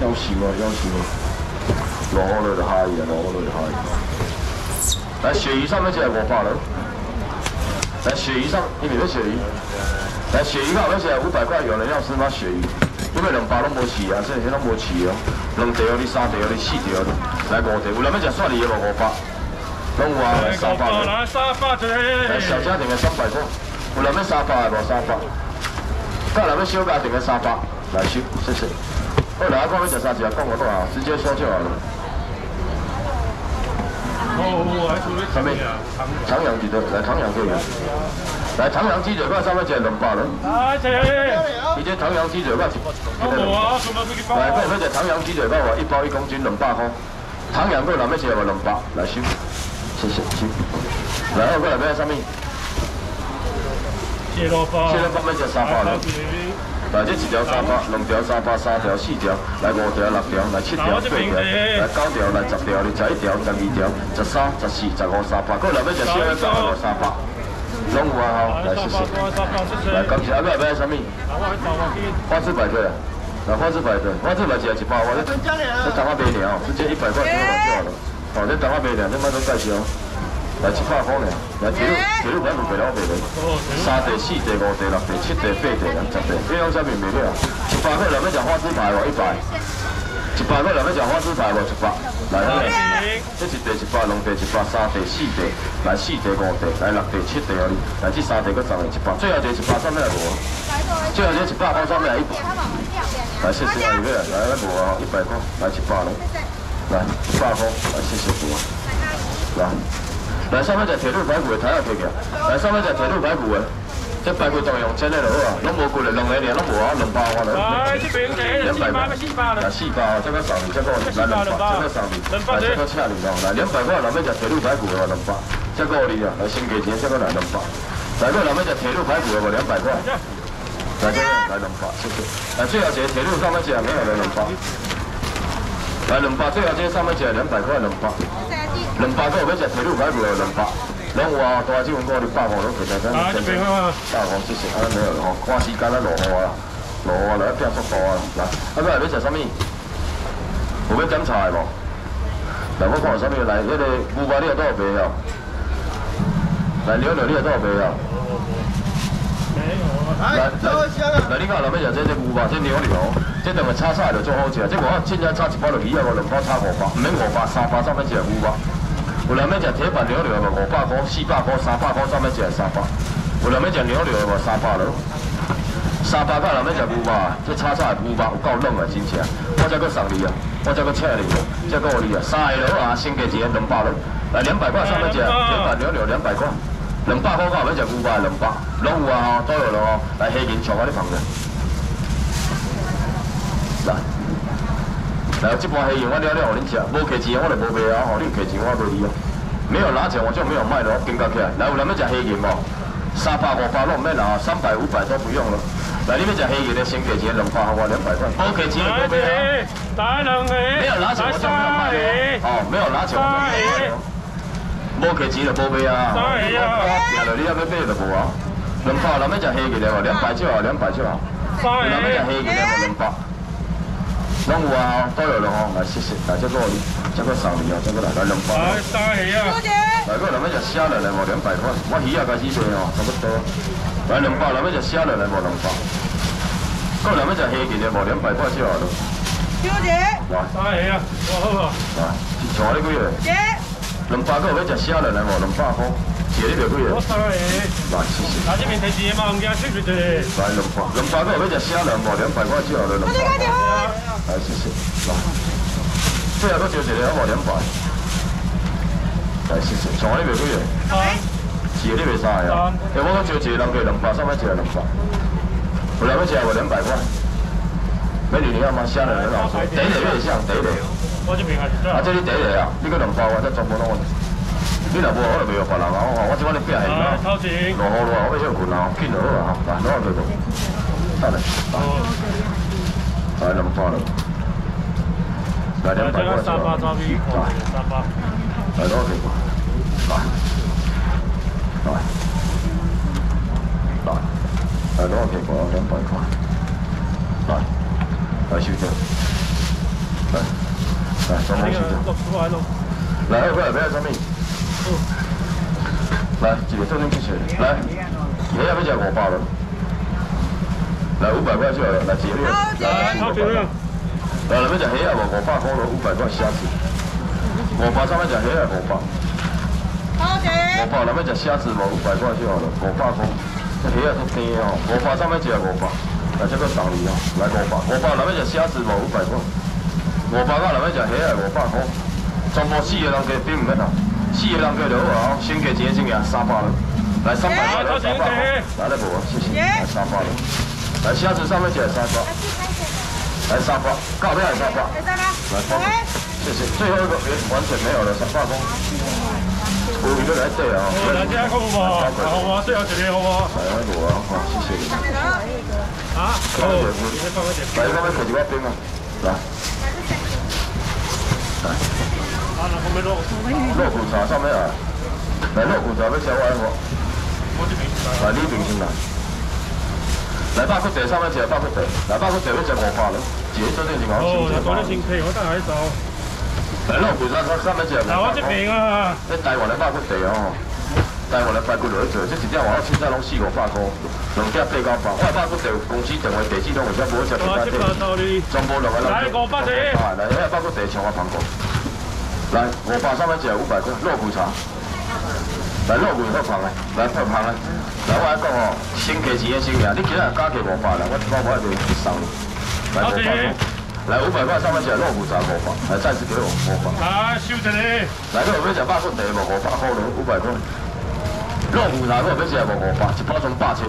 要死吗，要死我！落雨了就下雨啊，落雨了就下雨。来鳕鱼上面只五百了。来鳕鱼上，你别要鳕鱼。来鳕鱼上面只五百块，有人要吃吗？鳕鱼？因为两百拢无饲啊，所以拢无饲哦。两条你三条你四条来五条，有人要食蒜泥的无五百？拢有啊，来三百。来三百一来小家庭的三百块，有人要三百的无三百？再来要小家庭的三百，来收，谢谢。好，来，看要食啥子啊？讲我多少，直接说就好了。什么？长阳鸡的，来长阳可以。来长阳鸡腿块上面加两百了。来，谢谢。你这长阳鸡腿块，来，各位这长阳鸡腿块我一包一公斤两百块。长阳过来要吃我两百，来收。谢谢，收。来，二过来要上面。谢萝卜。谢萝卜要吃三百了。来，这一条三百，两条三百，三条四条，来五条六条，来七条八条，来九条，来十条，你十一条，十二条，十三、十四、十五、三百，过来要食小一条，三百，拢有啊吼，来谢谢。来，感谢阿哥要什么？花枝排队啊，来花枝排队，花枝排只一百块，这这等下卖了，直接一百块就好了。哦，这等下卖了，这卖都介绍。来一百块了，来铁路铁路牌不赔了，赔了。三地、四地、五地、六地、七地、八地、十地，这样下面没了。一百块两要讲花枝牌无？一百。一百块两要讲花枝牌无？一百。来，这一地一百，两地一百，三地四地，来四地五地，来六地七地哦。来这三地搁十个一百，最后这一百上面无？最后这一百块上面一百。来谢谢二位，来来无啊？一百块，来一百了。来一百块，来谢谢无？来。来上面只铁路排骨的睇下佢嘅，来上面只铁路排骨的，即排骨当用真的好啊，拢无过嚟，两个年拢无啊，两包啊两百块，来四包，这个上面这个来两包，这个上面来这个七零哦，来两百块，上面只铁路排骨的两百，这个我哋啊，来新价钱，这个来两百，来个上面只铁路排骨的两百块，来这个来两包，谢谢。来最后只铁路上面只没有来两百，来两百，最后这上面写两百块两百。两百个要食铁路排骨两百，拢有啊，大只碗锅你百块拢其实真真真，百块谢谢，啊没有吼，看时间啊落雨啊，落雨来变速度啊，来，啊哥要食啥物？有要检查的无？来我看有啥物来，迄个牛排你有卖哦，来牛肉你有卖哦。来来来，你看内面就这只牛排，这牛肉，这两个炒菜就做好食，这我凊彩炒一包就鱼啊，我两包炒五百，唔免五百，三包上面只牛排。有人要食铁板牛肉无？五百块、四百块、三百块，上面食三百。有人要食牛肉无？三百了。三百块人要食牛排，这炒菜牛排有够嫩啊，真正。我再搁送你啊，我再搁请你啊，再搁你啊，三个了啊，先价钱两百了。来两百块上面食铁板牛肉两百块，两百块我要食牛排两百，拢有啊吼，都有了哦。来黑人抢我你旁边。来。来，这盘黑人我了了，互恁吃。无客钱我就无卖啊，吼，你客钱我卖你啊。没有拿钱我就没有卖了，更加起来。来，有人要吃黑人无？三百五百拢免拿，三百五百都不用了。来，你要吃黑鱼的，先给钱两百，好我两百块。无客钱我卖啊。大两鱼。没有拿钱我就没有卖了。哦，没有拿钱我就没有卖了。无客钱就无卖啊。三鱼啊。你还要买就无啊。两百，人要吃黑鱼的哦，两百就好，两百就好。三鱼。人要吃黑鱼的两百。拢有啊，都有了吼，来谢谢，来这个这个送你哦，这个来来两百。来三鱼啊！来个两百只虾来来无两百块，我鱼也开始卖哦，差不多。来两百，两百只虾来来无两百。个两百只虾件的无两百块就好了。小姐。来三鱼啊，哇好啊。来，从你几个？姐。两百个要食虾来来无两百块。姐，你卖几个？我三鱼。来谢谢。来这边提钱嘛，唔惊出去的。来两百，两百个要食虾来无两百块就好了，两百。来，谢谢。来，最后都招一个，好无两百。来，谢谢。从我你卖几个？一个你卖三个啊？哎，我讲招一个人给两百，上面一个两百。有人要吃无两百块？美女，你要吗？虾仁很好吃，第一个越像第一个。我这边还是啊，这你第一个啊？你个两包啊，这全部拢我。你若无，我就袂有别人啊。我我这摆你变下啊。超前。落雨了，我要先困啊，紧就好啊。来，攞下佢度。得嘞。来两包了，来来来？来，来，来，来多少钱？两百块，来，来收钱。来，来，双方起走。来，二块，不要上面。来，一个正面去切。来，你要不要五百了？来五百块就好了，来几个？来，好几个。来，那边讲黑啊，五百块了，五百块虾子。五百上面讲黑啊，五百。好几。五百那边讲虾子无五百块就好了，五百块。这黑啊都甜哦，五百上面讲五百。来这个送你哦，来五百，五百那边讲虾子无五百块。五百块那边讲黑啊，五百块。全部四个人加并唔免啊，四个人加就好啊，先加钱先啊，三百了。来三百块，三百块。来来无啊，谢谢。来三百了。来虾子上面写三百。来三百，告票来三百。来三百。谢谢，最后一个完全没有了，三百块。有鱼都来对啊。来这个好不好？好啊，最后一个好不好？来无啊，好，谢谢你。啊？来，来，那边可几块冰啊？来。来。啊，那后面肉。肉骨茶上面啊。来，落骨茶要小碗无？我。来，你边先来。来，八骨茶上面吃八骨茶，来八骨茶要吃五百了，自己做点情况。哦，来多啲先皮，我等下走。来，肉骨茶上上面吃。来，我这边啊。你台湾的八骨茶哦，台湾的八骨落去做，这一点外口凊彩拢四五百块，两点八九百。我八骨茶公司电话地址拢有写，无写其他地。全部落来来五百茶。来，迄个八骨茶像我旁过。来，五百上面只五百块肉骨茶。来，肉骨好香的，来好香的。来，我来讲哦，先给钱先赢，你今日加给五百啦，我一百块就送你。来，五百块。来，五百块上面写肉骨茶五百，来暂时给我五百。来，收一个。来，你后尾食百块茶无五百块咯，五百块。肉骨茶我后尾食无五百，一包装百七。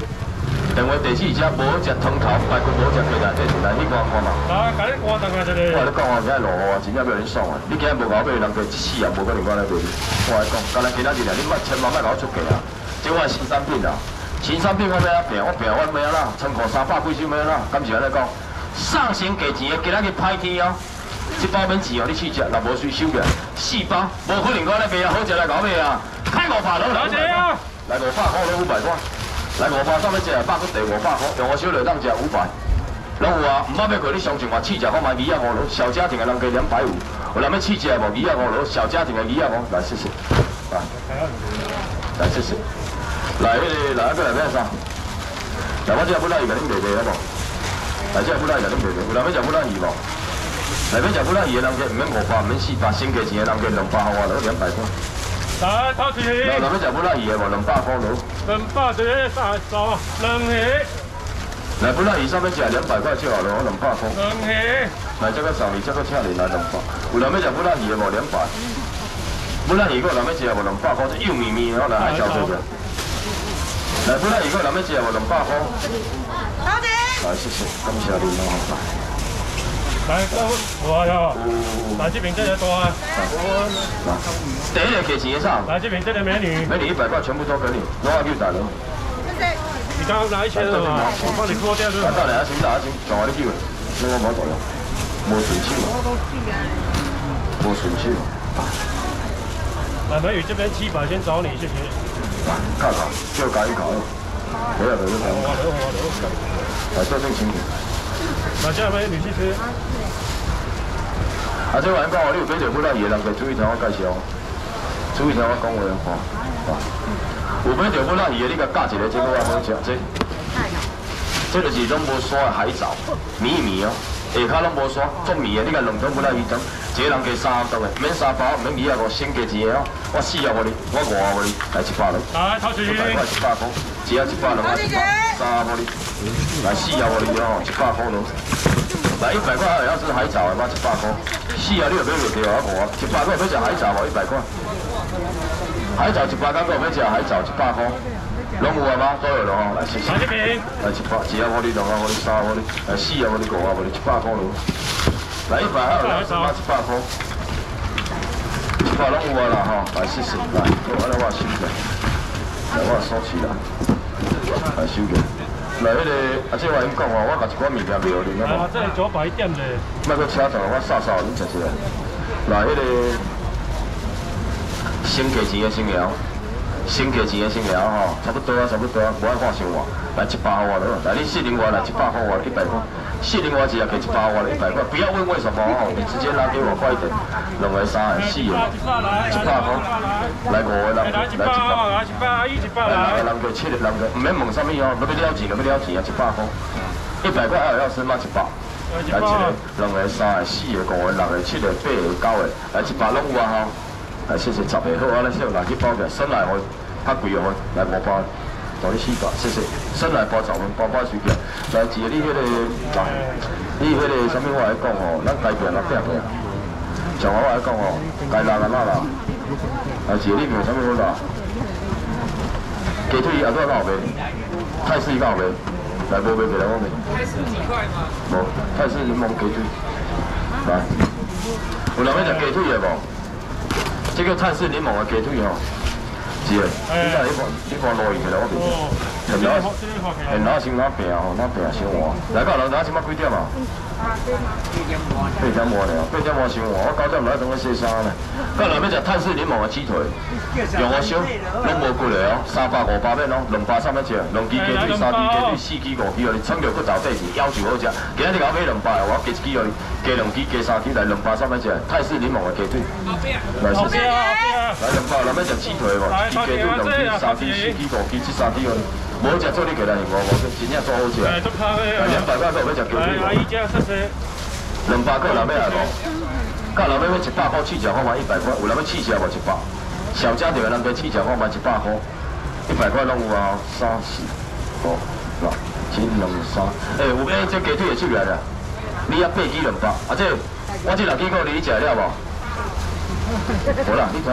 电话第四只无食汤头，排骨无食鸡蛋，这是来你看看嘛。来，甲你看大概这里。我来讲哦，今日落雨啊，真正要恁爽啊！你今日无搞买，人家一世也无可能我来买。我来讲，今日今仔日啊，你莫千万莫搞出价啊！这款新产品啊，新产品我要啊平，我平我咩啦？仓库三百几箱咩啦？敢是安尼讲？上先价钱的，今仔日歹天哦！一包免钱哦，你试食，若无水收起来，四包，无可能我来卖啊！好食来搞买啊！太五百了，来姐啊！来五百块，来五百块。来五百，上面食百块地五百块，用我小六当食五百。拢有啊，唔怕要过你相信我，试食我买二啊五楼，小家庭的人计两百五。有人要试食无鱼啊五楼，小家庭的鱼啊五，来试试。来，来试试。来，迄个来一个来咩啥？来，我这不拉鱼给恁卖卖好无？来，这不拉鱼给恁卖卖。有人要食不拉鱼无？来，要食不拉鱼的人计唔免五百，唔免四百，先价钱的人计两百好啊，两百块。来，掏钱。来，咱们食不拉鱼的无？两百块咯。两百块，三十，两盒。来，不拉鱼上面食两百块就好了，我两百块。两盒。来，这个上面这个请你来两百。有人要食不拉鱼的无？两百。不拉鱼个人要食无？两百块，这又咪咪的，来海椒做的。来，不拉鱼个人要食无？两百块。好的。来，谢谢，感谢你哦。来，我呀，来这边这个多啊。来，第一个给钱上。来这边这个美女。美女一百块全部都给你，多少就打了。你刚刚拿一千了嘛？我帮你扣掉是吧？到两千，两千，讲我的机会，那我冇做了，冇顺气嘛。冇顺气嘛。来，美女这边七百，先找你，谢谢。来，看看，就搞一搞。没有的就搞。我来，我来。来，这边请你。来，这美女，谢谢。啊，这玩讲哦，你有买着不拉鱼的人，可注意听我介绍，注意听我讲话哦，吼。有买着不拉鱼的，你甲加一个，这个我好食，这。这就是拢无刷的海藻，米米哦，下骹拢无刷，做米的，你甲两桶不拉鱼汤，一个人加三桶的，免三包，免二啊五，先加钱的哦。我四啊五哩，我五啊五哩，来一百了。来，掏钱。一百块一百块，只要一百两块，三啊五哩，来四啊五哩哦，一百块咯。来一百块，还要是海藻的吗？一百块。四啊，你有买袂着啊？五啊，一百块要食海藻无？一百块。海藻一百块，够要食海藻一百块。拢有啊吗？都有了吼，来谢谢。来这边。来一百，一啊五哩，两啊我哩，三啊五哩，来四啊我哩，五啊我哩，一百块咯。来一百还有两十八，一百块。一百拢有啊啦吼，来谢谢。来，我来我收起来，来我收起来，来收起来。来，迄个啊，这话恁讲哦，我甲一寡物件卖互恁，啊，这九百一点的。莫搁车站，我扫扫恁食食来。来，迄个新价钱的新苗，新价钱的新苗吼，差不多啊，差不多啊，无爱看伤外。来一百块我了，来你四零外来一百块我一百块，四零外一个给一百万一百块，不要问为什么哦，你直接拿给我快一点，两个三个四个，一百块，来五个人，来一百，来两个人个七个人个，唔免问什么哦，要要了钱，你要了钱啊，一百块，一百块还要升吗？一百，来一个，两个三个四个五个六个七个八个九个，来一百拢有啊吼，来谢谢十个好啊，来先拿去包起来，生来我较贵哦，来五包。同你四百，谢谢。新来包十份，包包水饺。来自你迄个，你迄个什么话来讲吼？咱改变了变个。像我话来讲吼，改烂个哪啦？来自你名什么好啦？鸡腿也多少卖？泰式够卖？来无卖袂来我卖。泰式几块吗？无，泰式柠檬鸡腿。来，有人要食鸡腿的无？这个泰式柠檬的鸡腿吼。是诶，你看你看你看落去了，我袂晓。现在现在先哪病吼，哪病先换。来到人家即马几点啊？八点半了，八点半先换。我九点来等我洗衫咧。到来要食泰式柠檬的鸡腿，用我烧，拢无贵嘞哦，三百五百面哦，两百三百只，两支鸡腿、三支鸡腿、四支五支哦，你称着佫找底是要求好食。今日我买两百，我加一支哦，加两支、加三支来两百三百只，泰式柠檬的鸡腿。来谢谢。来两包，咱要食鸡腿无？鸡腿，两支、三支、四支、五支，这三支哦。无食做你过来，我我真正做好食。来两百块，要食鸡腿无？两百块，老妹来无？甲老妹要一百块气条，放买一百块。有人要气条无？一百。小家庭有人给气条，放买一百块。一百块拢有啊，三四五六七两三。诶，有诶，这鸡腿也出来了。你也八几两百，啊这我这六支够你食了无？好啦，你头。